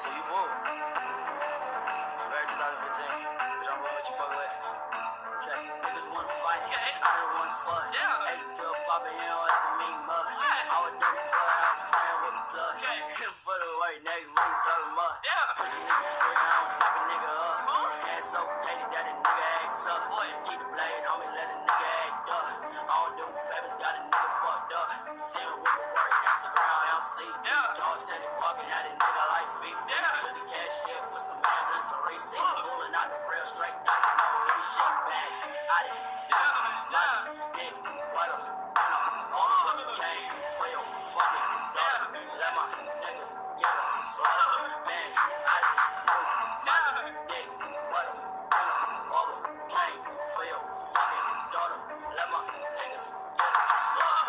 so you vote. Very 2015. Bitch, I'm what you fuck with. Okay, niggas wanna fight. I just wanna fuck. Yeah. As a pill poppin', you don't ever meet mud. I was dirty boy, I was friend with the plug. Hit for the white niggas, we serve 'em up. Yeah. Push a nigga free, I don't dap a nigga up. Hands so dated that a nigga act up. Boy. Keep the blade on me, let a nigga act up. I don't do favors, got a nigga fucked up. See with the work, Instagram, I don't see. Yeah. Dog steady walking at a nigga like and some receipt. Pulling out the real straight dice, no shit. I didn't my dick, what a, and I'm game for your fucking daughter. Let my niggas get a slaughter. Bands, I dick, a, and I'm all game for your fucking daughter. Let my niggas get a slaughter.